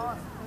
Awesome.